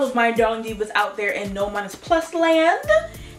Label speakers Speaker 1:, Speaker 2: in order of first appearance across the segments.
Speaker 1: all of my darling divas out there in No Minus Plus land.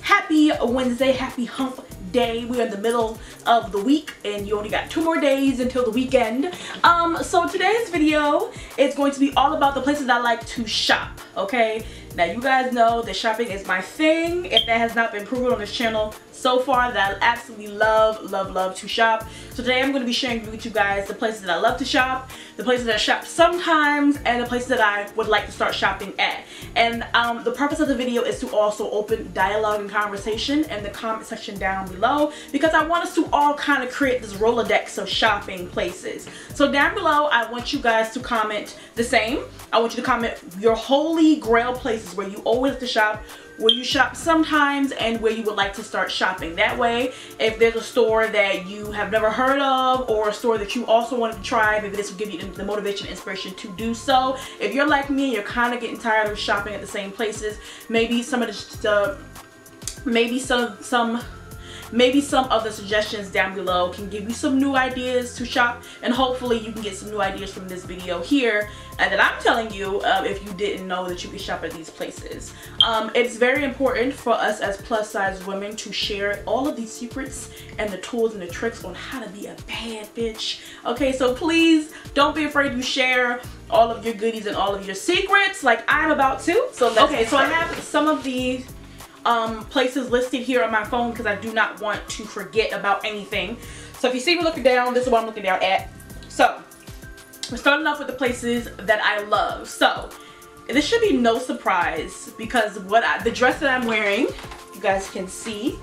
Speaker 1: Happy Wednesday, happy hump day. We're in the middle of the week and you only got two more days until the weekend. Um, so today's video is going to be all about the places I like to shop, okay? Now you guys know that shopping is my thing. If that has not been proven on this channel so far that I absolutely love, love, love to shop. So today I'm going to be sharing with you guys the places that I love to shop, the places that I shop sometimes, and the places that I would like to start shopping at. And um, the purpose of the video is to also open dialogue and conversation in the comment section down below because I want us to all kind of create this Rolodex of shopping places. So down below, I want you guys to comment the same. I want you to comment your holy grail places where you always have to shop, where you shop sometimes, and where you would like to start shopping. That way, if there's a store that you have never heard of or a store that you also wanted to try, maybe this will give you the motivation and inspiration to do so. If you're like me and you're kind of getting tired of shopping at the same places, maybe some of the, maybe some, some maybe some of the suggestions down below can give you some new ideas to shop and hopefully you can get some new ideas from this video here and that I'm telling you uh, if you didn't know that you could shop at these places. Um, it's very important for us as plus size women to share all of these secrets and the tools and the tricks on how to be a bad bitch. Okay, so please don't be afraid to share all of your goodies and all of your secrets like I'm about to. So okay, so I have some of these um, places listed here on my phone because I do not want to forget about anything. So if you see me looking down, this is what I'm looking down at. So, we're starting off with the places that I love. So, this should be no surprise because what I, the dress that I'm wearing, you guys can see.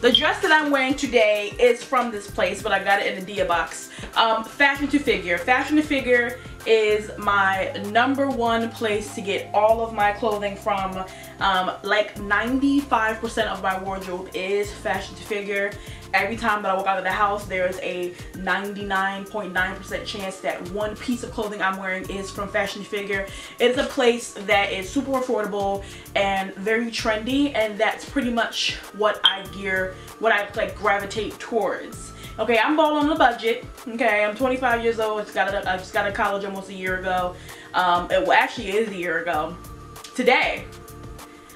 Speaker 1: The dress that I'm wearing today is from this place, but I got it in the Dia box. Um, Fashion to Figure. Fashion to Figure is my number one place to get all of my clothing from. Um, like 95% of my wardrobe is fashion to figure. Every time that I walk out of the house, there is a 99.9% .9 chance that one piece of clothing I'm wearing is from Fashion Figure. It is a place that is super affordable and very trendy, and that's pretty much what I gear, what I like gravitate towards. Okay, I'm balling on a budget. Okay, I'm 25 years old. I just got out of, I just got out college almost a year ago. Um, it well, actually is a year ago. Today,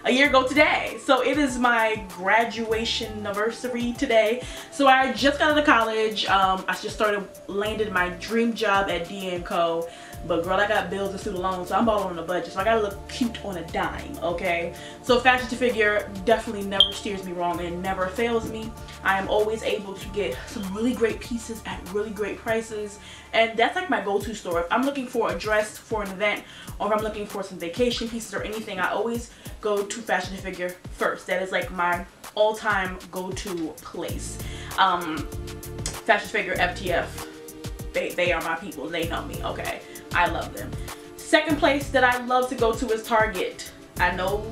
Speaker 1: a year ago today. So it is my graduation anniversary today. So I just got out of college. Um, I just started landed my dream job at Dia&Co. But girl, I got bills and student loans, so I'm all on a budget. So I gotta look cute on a dime, okay? So fashion to figure definitely never steers me wrong and never fails me. I am always able to get some really great pieces at really great prices. And that's like my go-to store. If I'm looking for a dress for an event or if I'm looking for some vacation pieces or anything, I always go to fashion to figure first. That is like my all-time go-to place. Um, fashion to figure, FTF, they, they are my people. They know me, okay? I love them. Second place that I love to go to is Target. I know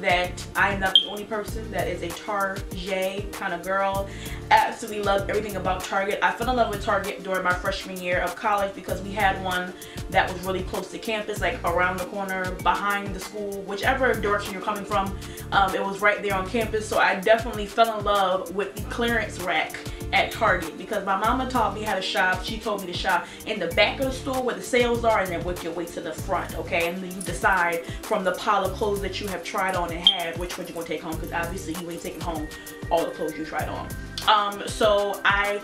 Speaker 1: that I'm not the only person that is a Target kind of girl. Absolutely love everything about Target. I fell in love with Target during my freshman year of college because we had one that was really close to campus, like around the corner, behind the school, whichever direction you're coming from. Um, it was right there on campus. So I definitely fell in love with the clearance rack at Target because my mama taught me how to shop. She told me to shop in the back of the store where the sales are and then work your way to the front, okay? And then you decide from the pile of clothes that you have tried on and had which one you're gonna take home because obviously you ain't taking home all the clothes you tried on. Um, so I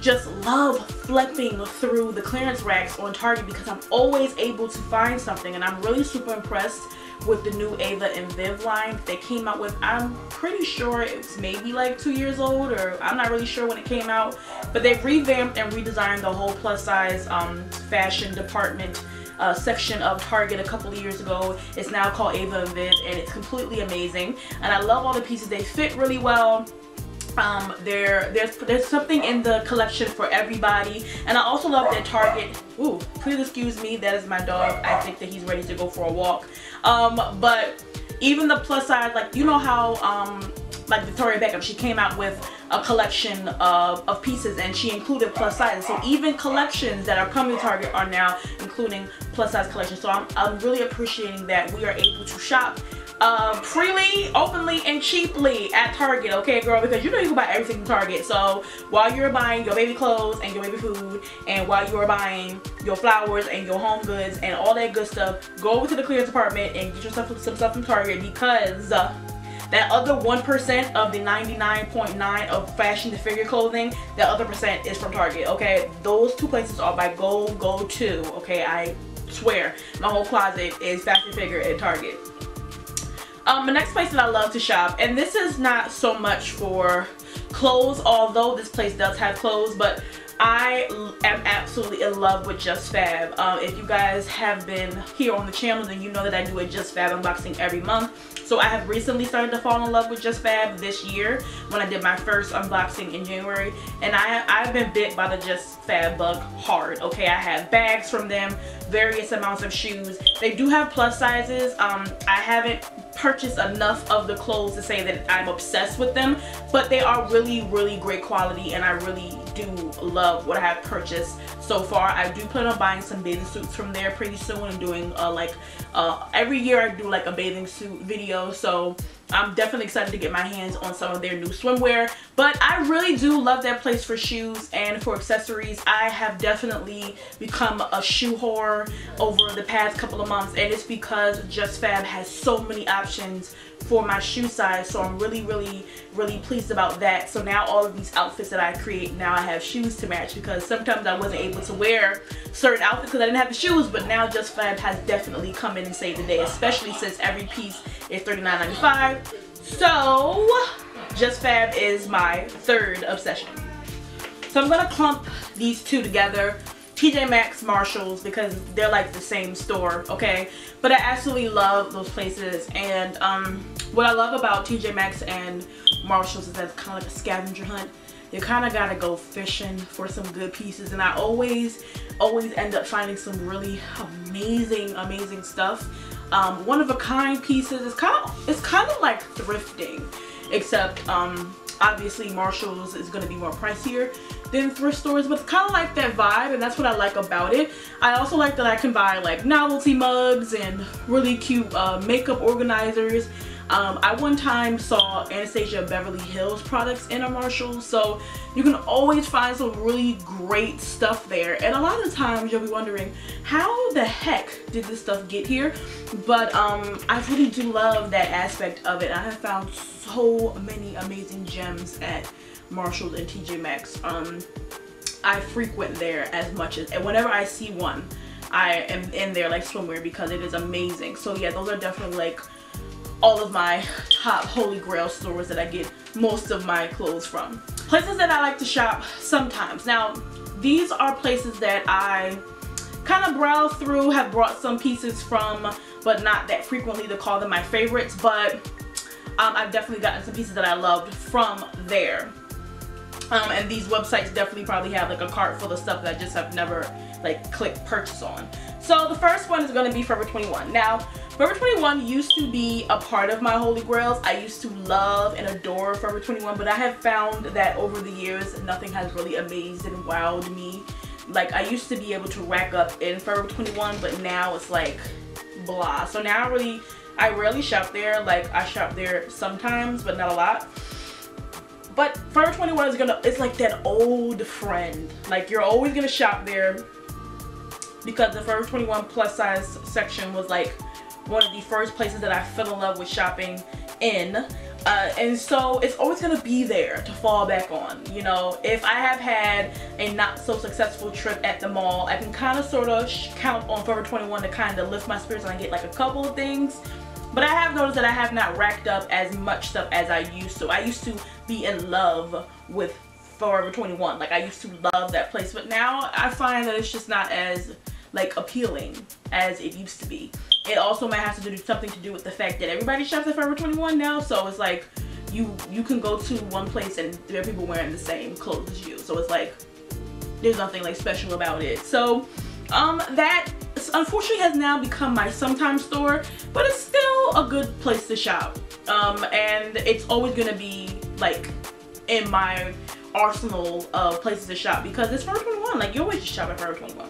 Speaker 1: just love flipping through the clearance racks on Target because I'm always able to find something and I'm really super impressed with the new Ava and Viv line they came out with. I'm pretty sure it's maybe like two years old or I'm not really sure when it came out. But they've revamped and redesigned the whole plus size um, fashion department uh, section of Target a couple of years ago. It's now called Ava and Viv and it's completely amazing. And I love all the pieces. They fit really well um, there there's there's something in the collection for everybody. And I also love that Target ooh please excuse me that is my dog. I think that he's ready to go for a walk. Um, but even the plus size like you know how um, like Victoria Beckham she came out with a collection of, of pieces and she included plus sizes. So even collections that are coming to Target are now including plus size collections. So I'm, I'm really appreciating that we are able to shop um, freely, openly, and cheaply at Target, okay, girl? Because you know you can buy everything from Target. So while you're buying your baby clothes and your baby food, and while you are buying your flowers and your home goods and all that good stuff, go over to the clearance department and get yourself some stuff from Target because uh, that other 1% of the 99.9 of fashion to figure clothing, that other percent is from Target, okay? Those two places are by go, go to, okay? I swear, my whole closet is fashion figure at Target. Um, the next place that I love to shop, and this is not so much for clothes, although this place does have clothes, but I am absolutely in love with Just Fab. Um, if you guys have been here on the channel, then you know that I do a Just Fab unboxing every month. So I have recently started to fall in love with Just Fab this year when I did my first unboxing in January. And I, I've been bit by the Just Fab bug hard. Okay, I have bags from them, various amounts of shoes. They do have plus sizes. Um, I haven't purchased enough of the clothes to say that I'm obsessed with them, but they are really, really great quality and I really do love what I have purchased so far. I do plan on buying some bathing suits from there pretty soon and doing uh, like uh, every year I do like a bathing suit video so I'm definitely excited to get my hands on some of their new swimwear but I really do love that place for shoes and for accessories. I have definitely become a shoe whore over the past couple of months and it's because Just Fab has so many options for my shoe size so I'm really really really pleased about that. So now all of these outfits that I create now I have shoes to match because sometimes I wasn't able to wear certain outfits because I didn't have the shoes but now Just Fab has definitely come in and saved the day especially since every piece is $39.95 so Just Fab is my third obsession so I'm gonna clump these two together TJ Maxx, Marshalls because they're like the same store, okay? But I absolutely love those places and um, what I love about TJ Maxx and Marshalls is that it's kind of like a scavenger hunt. You kind of got to go fishing for some good pieces and I always, always end up finding some really amazing, amazing stuff. Um, one of a kind pieces. It's kind of, it's kind of like thrifting except um, obviously Marshalls is going to be more pricier than thrift stores but it's kind of like that vibe and that's what I like about it. I also like that I can buy like novelty mugs and really cute uh, makeup organizers. Um, I one time saw Anastasia Beverly Hills products in a Marshall so you can always find some really great stuff there and a lot of times you'll be wondering how the heck did this stuff get here but um, I really do love that aspect of it I have found so many amazing gems at Marshalls and TJ Maxx. Um, I frequent there as much as, and whenever I see one, I am in there like swimwear because it is amazing. So yeah, those are definitely like all of my top holy grail stores that I get most of my clothes from. Places that I like to shop sometimes. Now, these are places that I kind of browse through, have brought some pieces from, but not that frequently to call them my favorites, but um, I've definitely gotten some pieces that I loved from there. Um, and these websites definitely probably have like a cart full of stuff that I just have never like clicked purchase on. So the first one is going to be Forever 21. Now, Forever 21 used to be a part of my holy grails. I used to love and adore Forever 21, but I have found that over the years, nothing has really amazed and wowed me. Like, I used to be able to rack up in Forever 21, but now it's like blah. So now I really, I rarely shop there. Like, I shop there sometimes, but not a lot. But Forever 21 is gonna, it's like that old friend. Like you're always gonna shop there because the Forever 21 plus size section was like one of the first places that I fell in love with shopping in. Uh, and so it's always going to be there to fall back on. You know, if I have had a not so successful trip at the mall, I can kind of sort of count on Forever 21 to kind of lift my spirits and I get like a couple of things. But I have noticed that I have not racked up as much stuff as I used to. I used to be in love with Forever 21. Like I used to love that place. But now I find that it's just not as like appealing as it used to be. It also might have to do something to do with the fact that everybody shops at Forever 21 now. So it's like you you can go to one place and there are people wearing the same clothes as you. So it's like there's nothing like special about it. So um that unfortunately has now become my sometimes store, but it's still a good place to shop. Um, and it's always gonna be like in my arsenal of places to shop because it's Forever 21. Like you always just shop at Forever 21.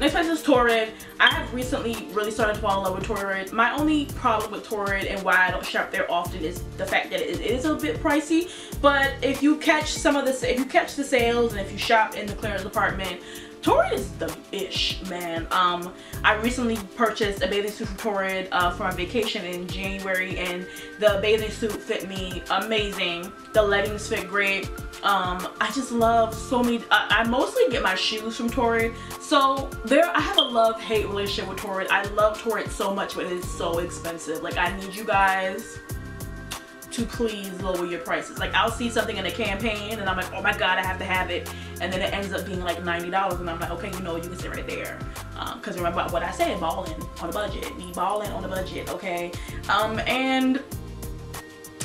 Speaker 1: Next place is Torrid. I have recently really started to fall in love with Torrid. My only problem with Torrid and why I don't shop there often is the fact that it is, a bit pricey. But if you catch some of the if you catch the sales and if you shop in the clearance department, Torrid is the ish, man. Um, I recently purchased a bathing suit from Torrid uh, for my vacation in January and the bathing suit fit me amazing. The leggings fit great. Um, I just love so many, I, I mostly get my shoes from Torrid. So there, I have a love-hate relationship with Torrid. I love Torrid so much, but it is so expensive. Like I need you guys to please lower your prices. Like I'll see something in a campaign and I'm like, oh my God, I have to have it. And then it ends up being like $90 and I'm like, okay, you know, you can sit right there. Um, Cause remember what I said, balling on a budget, be balling on a budget, okay? Um, and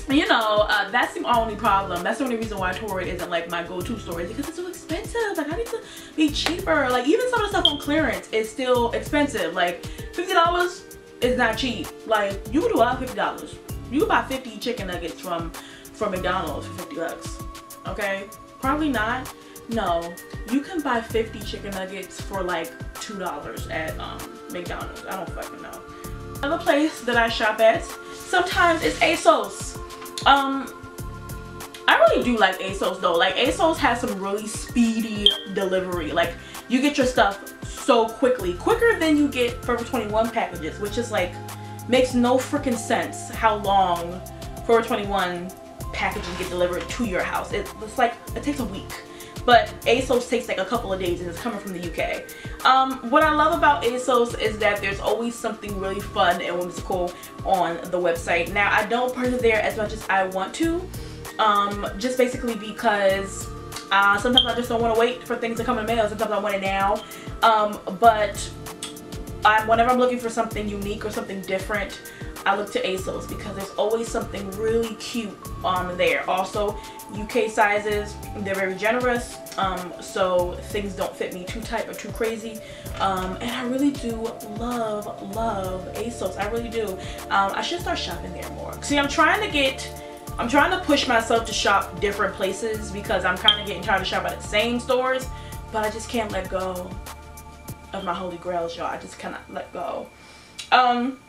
Speaker 1: you know, uh, that's the only problem. That's the only reason why Torrid isn't like my go-to store is because it's so expensive. Like I need to be cheaper. Like even some of the stuff on clearance is still expensive. Like $50 is not cheap. Like you do of $50 you buy 50 chicken nuggets from from McDonald's for 50 bucks. Okay? Probably not. No. You can buy 50 chicken nuggets for like $2 at um, McDonald's. I don't fucking know. Another place that I shop at sometimes is ASOS. Um, I really do like ASOS though. Like ASOS has some really speedy delivery. Like you get your stuff so quickly. Quicker than you get Forever 21 packages, which is like Makes no freaking sense how long Forever 21 packages get delivered to your house. It, it's like, it takes a week. But ASOS takes like a couple of days and it's coming from the UK. Um, what I love about ASOS is that there's always something really fun and whimsical on the website. Now, I don't purchase there as much as I want to. Um, just basically because uh, sometimes I just don't want to wait for things to come in the mail. Sometimes I want it now. Um, but I, whenever I'm looking for something unique or something different, I look to ASOS because there's always something really cute on there. Also, UK sizes, they're very generous, um, so things don't fit me too tight or too crazy. Um, and I really do love, love ASOS. I really do. Um, I should start shopping there more. See, I'm trying to get, I'm trying to push myself to shop different places because I'm kind of getting tired of shopping at the same stores, but I just can't let go of my holy grails, y'all. I just cannot let go. Um,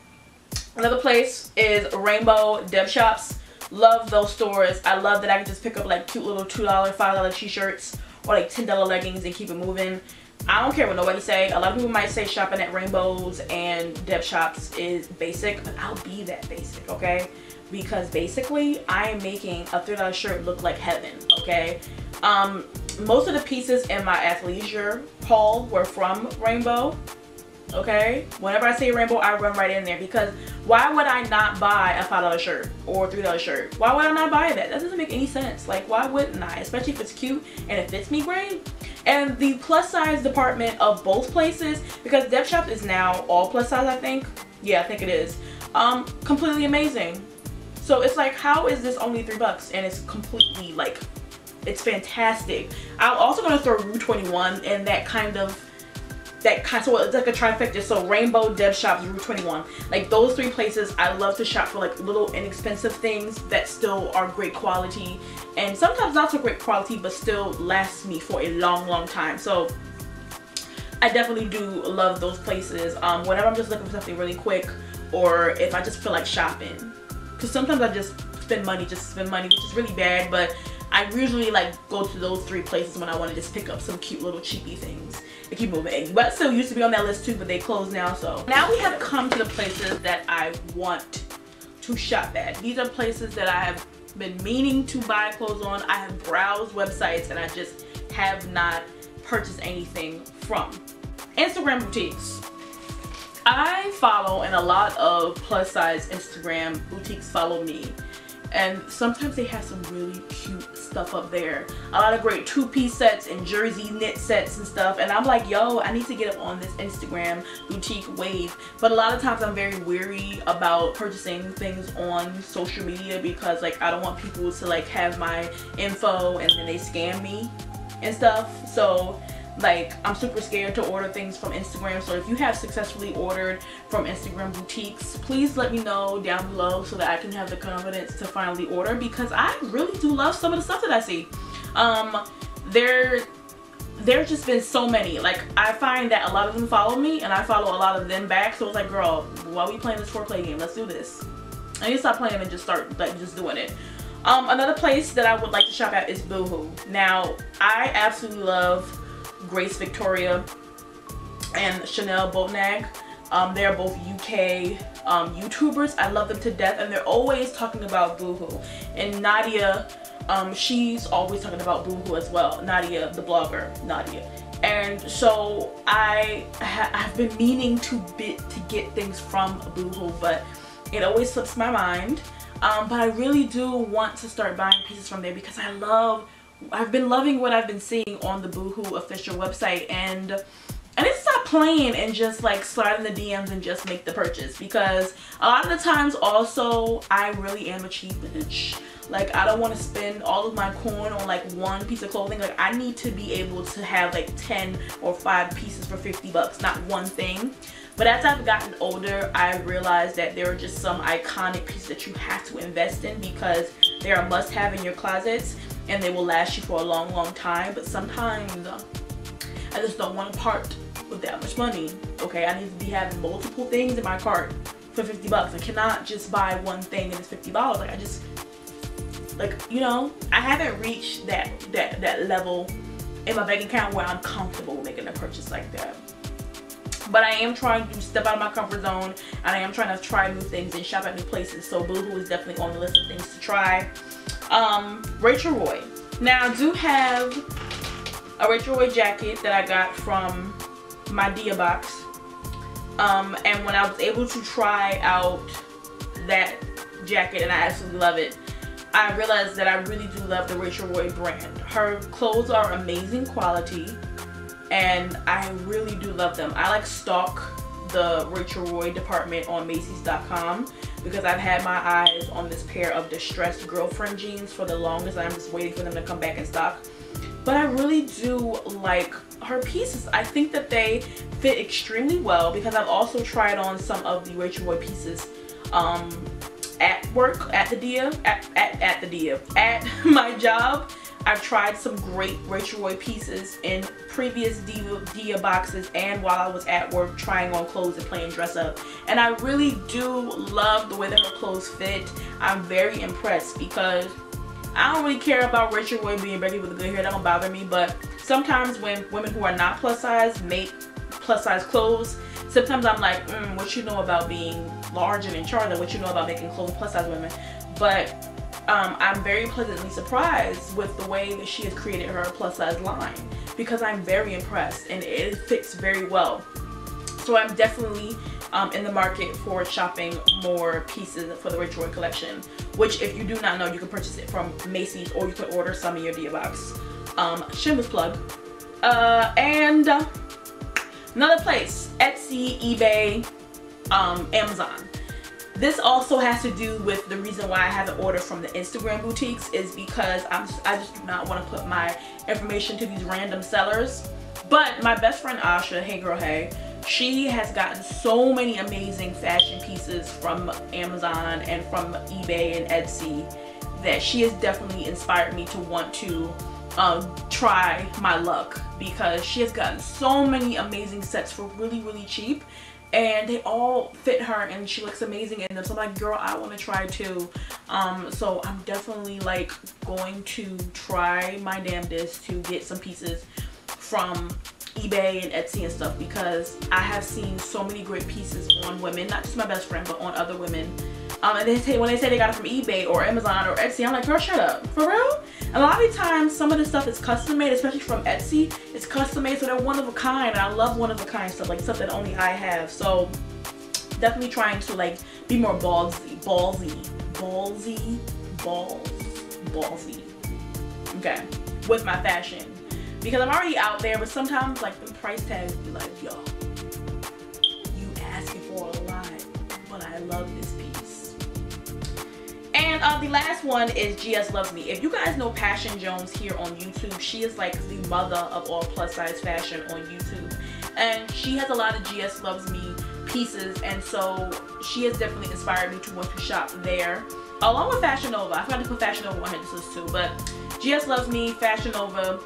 Speaker 1: another place is Rainbow Deb Shops. Love those stores. I love that I can just pick up like cute little $2, $5 t-shirts or like $10 leggings and keep it moving. I don't care what nobody say. A lot of people might say shopping at Rainbows and Deb Shops is basic, but I'll be that basic, okay? Because basically, I am making a $3 shirt look like heaven, okay? Um, most of the pieces in my athleisure haul were from Rainbow. Okay, whenever I say Rainbow, I run right in there because why would I not buy a $5 shirt or $3 shirt? Why would I not buy that? That doesn't make any sense. Like, why wouldn't I? Especially if it's cute and it fits me great. And the plus size department of both places, because Deb Shop is now all plus size, I think. Yeah, I think it is. Um, completely amazing. So it's like, how is this only three bucks? And it's completely like it's fantastic. I'm also going to throw Rue 21 and that kind of that kind so it's like a trifecta. So rainbow Deb Shops rue 21 like those three places i love to shop for like little inexpensive things that still are great quality. And sometimes not so great quality but still last me for a long long time. So i definitely do love those places. Um whenever i'm just looking for something really quick or if i just feel like shopping. Because sometimes i just spend money just spend money which is really bad but I usually like go to those three places when I want to just pick up some cute little cheapy things and keep moving. Still used to be on that list too, but they closed now. So now we have come to the places that I want to shop at. These are places that I have been meaning to buy clothes on. I have browsed websites and I just have not purchased anything from. Instagram boutiques. I follow and a lot of plus size Instagram boutiques follow me and sometimes they have some really cute stuff up there. A lot of great two-piece sets and jersey knit sets and stuff. And I'm like yo I need to get up on this Instagram boutique wave. But a lot of times I'm very weary about purchasing things on social media because like I don't want people to like have my info and then they scam me and stuff. So like I'm super scared to order things from Instagram so if you have successfully ordered from Instagram boutiques please let me know down below so that I can have the confidence to finally order because I really do love some of the stuff that I see um there there's just been so many. Like I find that a lot of them follow me and I follow a lot of them back. So it's like, girl, why are we playing this foreplay game? Let's do this. I need to stop playing and just start like just doing it. Um, another place that I would like to shop at is Boohoo. Now, I absolutely love Grace Victoria and Chanel Boateng. Um, they're both UK um, YouTubers. I love them to death and they're always talking about Boohoo. And Nadia, um, she's always talking about Boohoo as well. Nadia, the blogger, Nadia. And so I have been meaning to bit to get things from Boohoo, but it always slips my mind. Um, but I really do want to start buying pieces from there because I love, I've been loving what I've been seeing on the Boohoo official website and I need to stop playing and just like slide in the DMs and just make the purchase because a lot of the times also I really am a cheap bitch. Like I don't want to spend all of my coin on like one piece of clothing. Like I need to be able to have like 10 or 5 pieces for 50 bucks, not one thing. But as I've gotten older, I realized that there are just some iconic pieces that you have to invest in because they are must have in your closets and they will last you for a long, long time. But sometimes uh, I just don't want to part with that much money. Okay, I need to be having multiple things in my cart for 50 bucks. I cannot just buy one thing and it's $50. Like I just, like, you know, I haven't reached that, that, that level in my bank account where I'm comfortable making a purchase like that but I am trying to step out of my comfort zone and I am trying to try new things and shop at new places so Boohoo is definitely on the list of things to try um, Rachel Roy. Now I do have a Rachel Roy jacket that I got from my Dia box. Um, and when I was able to try out that jacket and I absolutely love it I realized that I really do love the Rachel Roy brand. Her clothes are amazing quality and I really do love them. I like stalk the Rachel Roy department on Macy's.com because I've had my eyes on this pair of distressed girlfriend jeans for the longest. I'm just waiting for them to come back in stock. But I really do like her pieces. I think that they fit extremely well because I've also tried on some of the Rachel Roy pieces um, at work, at the Dia, at, at, at the Dia, at my job I've tried some great Rachel Roy pieces in previous Dia, Dia boxes and while I was at work trying on clothes and playing dress up. And I really do love the way that her clothes fit. I'm very impressed because I don't really care about Rachel Roy being Becky with a good hair. That don't bother me. But sometimes when women who are not plus size make plus size clothes, sometimes I'm like, mm, what you know about being large and in charge and what you know about making clothes plus size women. But um, I'm very pleasantly surprised with the way that she has created her plus size line because I'm very impressed and it fits very well. So I'm definitely um, in the market for shopping more pieces for the Rachel Roy collection, which if you do not know, you can purchase it from Macy's or you can order some in your Dia box. Um, shameless plug. Uh, and another place, Etsy, eBay, um, Amazon. This also has to do with the reason why I haven't ordered from the Instagram boutiques is because I'm, I just do not want to put my information to these random sellers. But my best friend Asha, hey girl hey, she has gotten so many amazing fashion pieces from Amazon and from eBay and Etsy that she has definitely inspired me to want to um, try my luck because she has gotten so many amazing sets for really really cheap and they all fit her and she looks amazing in them. So I'm like girl I want to try too. Um so I'm definitely like going to try my damnedest to get some pieces from eBay and Etsy and stuff because I have seen so many great pieces on women not just my best friend but on other women um, and they say when they say they got it from eBay or Amazon or Etsy I'm like girl shut up. For real? A lot of times some of the stuff is custom made especially from Etsy it's custom made so they're one of a kind and I love one of a kind stuff like stuff that only I have. So definitely trying to like be more ballsy ballsy ballsy balls ballsy okay with my fashion. Because I'm already out there but sometimes like the price tags be like yo you asking for a lot but I love this and uh, the last one is GS Loves Me. If you guys know Passion Jones here on YouTube, she is like the mother of all plus size fashion on YouTube. And she has a lot of GS Loves Me pieces and so she has definitely inspired me to want to shop there. Along with Fashion Nova. I forgot to put Fashion Nova on her list too, but GS Loves Me, Fashion Nova,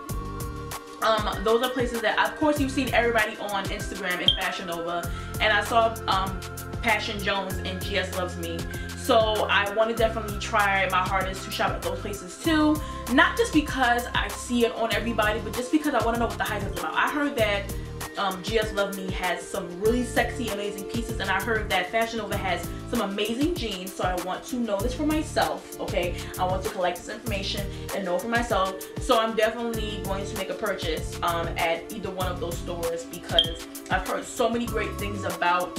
Speaker 1: um, those are places that, of course, you've seen everybody on Instagram and Fashion Nova, and I saw um, Passion Jones and GS Loves Me. So I want to definitely try my hardest to shop at those places too. Not just because I see it on everybody, but just because I want to know what the hype is about. I heard that um, GS Love Me has some really sexy, amazing pieces, and I heard that Fashion Nova has some amazing jeans, so I want to know this for myself, okay? I want to collect this information and know for myself, so I'm definitely going to make a purchase um, at either one of those stores because I've heard so many great things about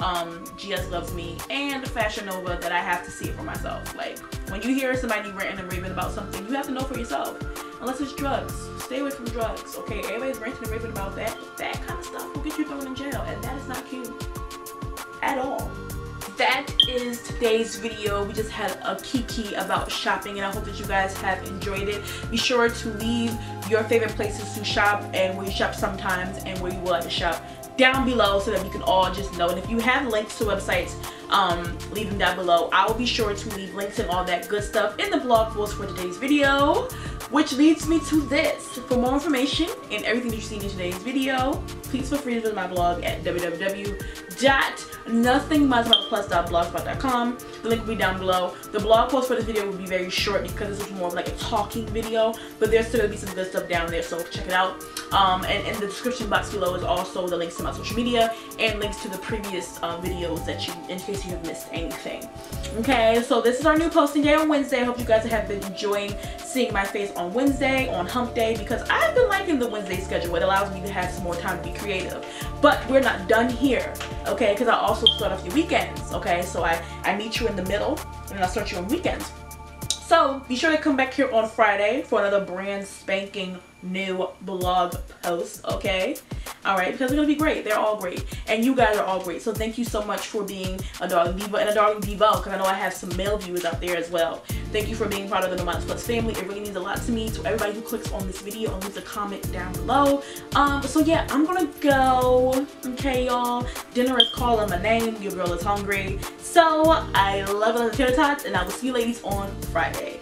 Speaker 1: um, GS Loves Me and Fashion Nova that I have to see it for myself. Like, when you hear somebody ranting and raving about something, you have to know for yourself. Unless it's drugs. Stay away from drugs, okay? Everybody's ranting and raving about that. That kind of stuff will get you thrown in jail, and that is not cute at all. That is today's video. We just had a kiki about shopping, and I hope that you guys have enjoyed it. Be sure to leave your favorite places to shop and where you shop sometimes and where you would like to shop down below so that we can all just know. And if you have links to websites, um, leave them down below. I will be sure to leave links and all that good stuff in the blog post for today's video. Which leads me to this. For more information and everything that you see in today's video, please feel free to visit my blog at www.nothingmuchplus.blogspot.com. The link will be down below. The blog post for this video will be very short because this is more of like a talking video, but there's still gonna be some good stuff down there, so check it out. Um, and in the description box below is also the links to my social media and links to the previous uh, videos that you, in case you have missed anything. Okay, so this is our new posting day on Wednesday. I hope you guys have been enjoying seeing my face on Wednesday, on hump day, because I've been liking the Wednesday schedule. It allows me to have some more time to be creative. But we're not done here, okay? Because I also start off your weekends, okay? So I, I meet you in the middle and I start you on weekends. So be sure to come back here on Friday for another brand spanking new blog post, okay? All right, because they're gonna be great. They're all great, and you guys are all great. So thank you so much for being a darling diva and a darling diva, because I know I have some male viewers out there as well. Thank you for being part of the No Minus Plus family. It really means a lot to me. To everybody who clicks on this video and leaves a comment down below. Um, so yeah, I'm gonna go. Okay, y'all. Dinner is calling my name. Your girl is hungry. So I love the tater tots, and I will see you ladies on Friday.